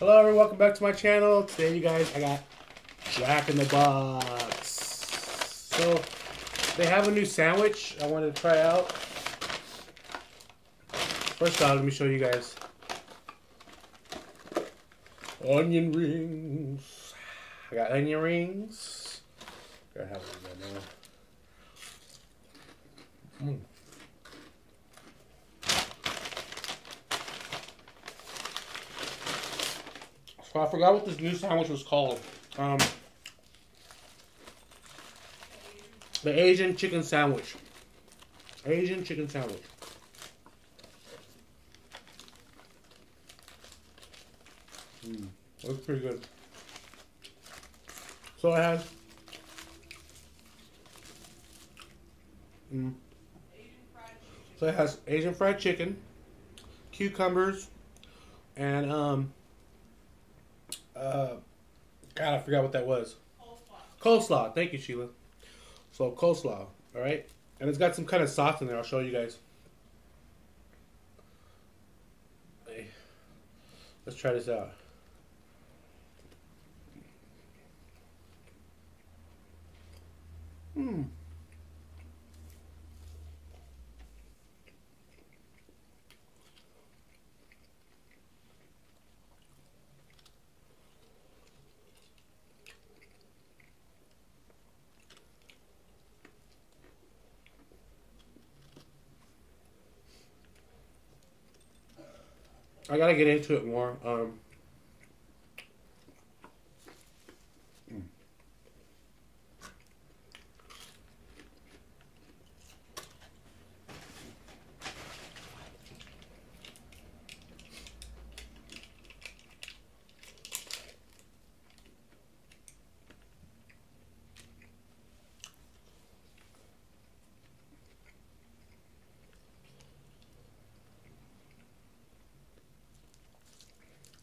Hello, everyone. Welcome back to my channel. Today, you guys, I got Jack in the Box. So, they have a new sandwich I wanted to try out. First off, let me show you guys. Onion rings. I got onion rings. I Gotta have one right now. Mm. So I forgot what this new sandwich was called. Um, the Asian chicken sandwich. Asian chicken sandwich. Mm, looks pretty good. So it has. Mm, so it has Asian fried chicken, cucumbers, and um, uh, God, I forgot what that was. Coleslaw. Coleslaw. Thank you, Sheila. So coleslaw, all right, and it's got some kind of sauce in there. I'll show you guys. Hey, let's try this out. Hmm. I gotta get into it more. Um,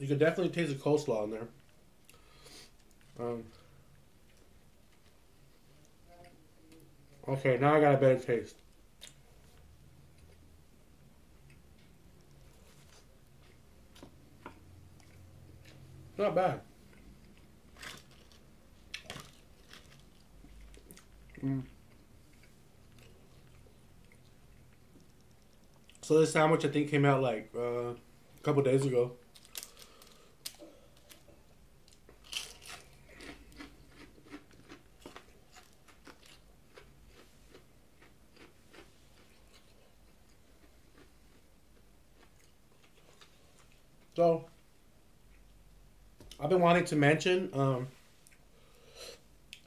You can definitely taste the coleslaw in there. Um, okay, now I got a better taste. Not bad. Mm. So this sandwich I think came out like uh, a couple days ago. So, I've been wanting to mention. Um,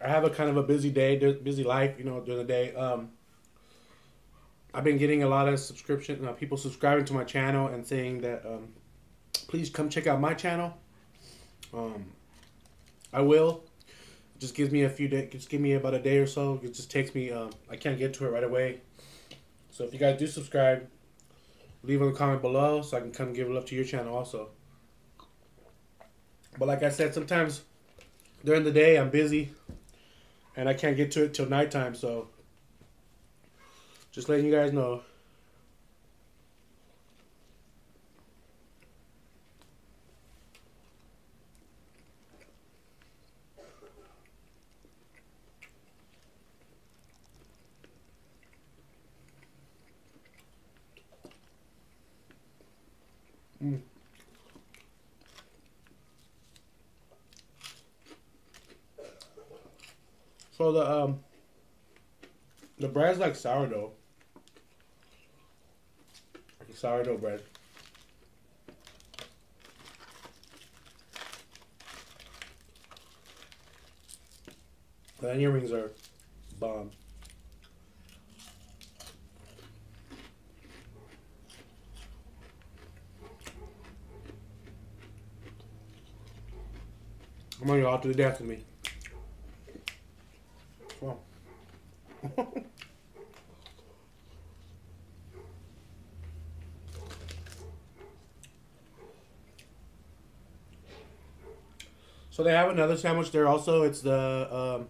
I have a kind of a busy day, busy life, you know, during the day. Um, I've been getting a lot of subscription, uh, people subscribing to my channel and saying that um, please come check out my channel. Um, I will. Just gives me a few days. Just give me about a day or so. It just takes me. Um, I can't get to it right away. So if you guys do subscribe, leave a comment below so I can come give love to your channel also. But like I said, sometimes during the day I'm busy and I can't get to it till nighttime, so just letting you guys know. Mm. So the um the bread's like sourdough. Like sourdough bread. The onion rings are bomb. Come on, y'all, to the death with me. Come on. so they have another sandwich there also. It's the um,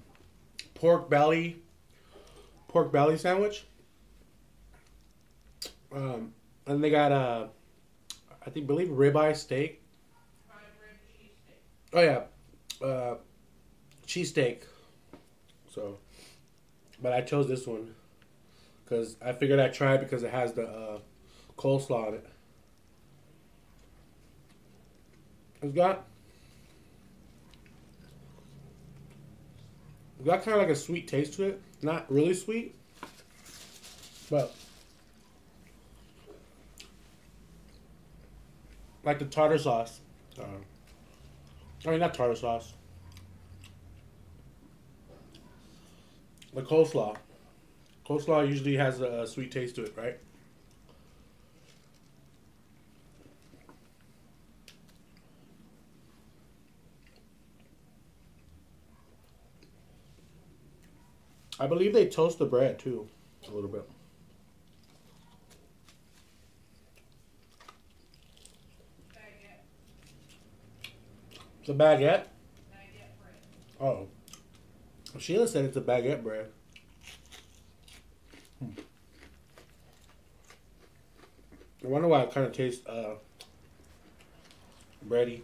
pork belly, pork belly sandwich. Um, and they got a, I think, believe ribeye steak. Oh yeah, uh, cheesesteak. So, but I chose this one because I figured I'd try it because it has the uh, coleslaw on it. It's got it's got kind of like a sweet taste to it. Not really sweet, but like the tartar sauce. Uh, I mean, not tartar sauce. The coleslaw. Coleslaw usually has a sweet taste to it, right? I believe they toast the bread too, a little bit. It's a baguette. Oh, Sheila said it's a baguette bread. Hmm. I wonder why it kind of tastes uh, bready.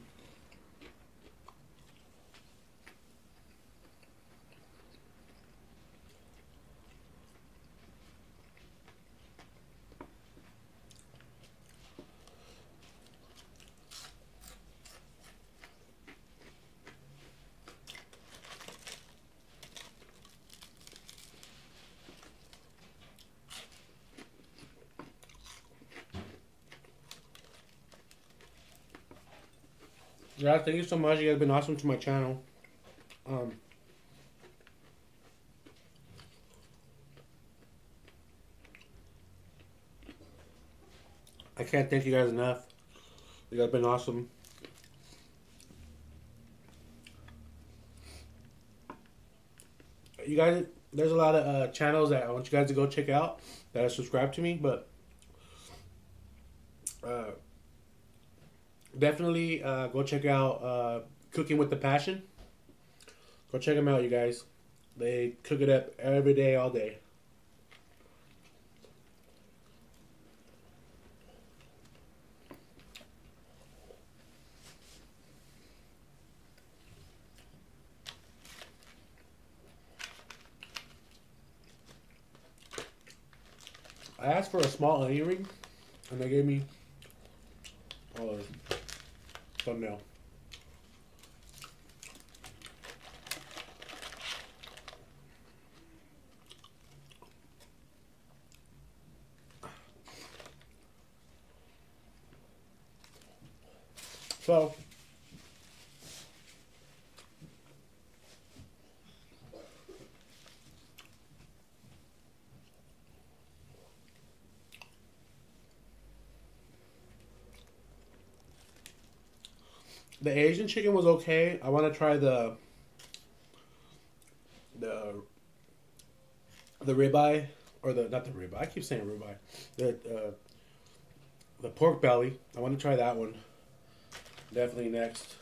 Yeah, thank you so much. You guys have been awesome to my channel. Um, I can't thank you guys enough. You guys have been awesome. You guys, there's a lot of uh, channels that I want you guys to go check out that are subscribed to me, but uh, definitely uh, go check out uh, Cooking with the Passion. Go check them out, you guys. They cook it up every day, all day. I asked for a small onion ring, and they gave me thumbnail. So, The Asian chicken was okay. I want to try the the the ribeye or the not the ribeye. I keep saying ribeye. The uh, the pork belly. I want to try that one. Definitely next.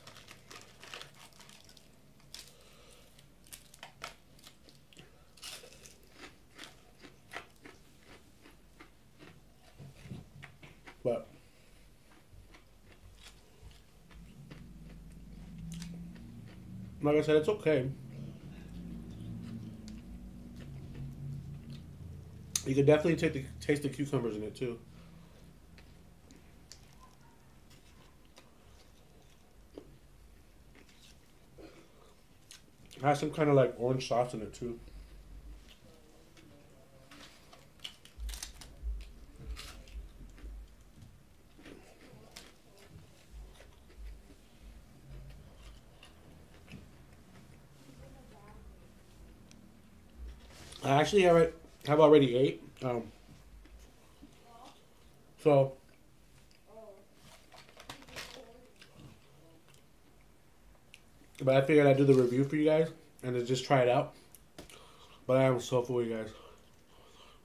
But like I said, it's okay. You can definitely take the taste the cucumbers in it too. It has some kind of like orange sauce in it too. Actually have have already ate. Um, so but I figured I'd do the review for you guys and just try it out. But I am so full, you guys.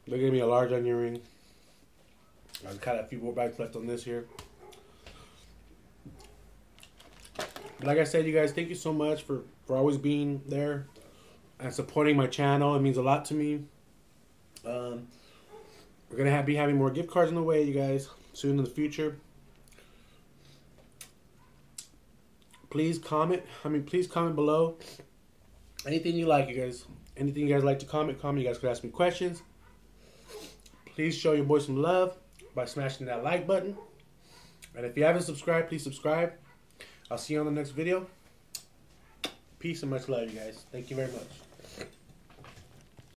They gave me a large onion ring. I've got a few more bites left on this here. like I said, you guys, thank you so much for, for always being there and supporting my channel. It means a lot to me. Um, we're gonna have, be having more gift cards in the way, you guys, soon in the future. please comment. I mean, please comment below. Anything you like, you guys. Anything you guys like to comment, comment. You guys could ask me questions. Please show your boy some love by smashing that like button. And if you haven't subscribed, please subscribe. I'll see you on the next video. Peace and much love, you guys. Thank you very much.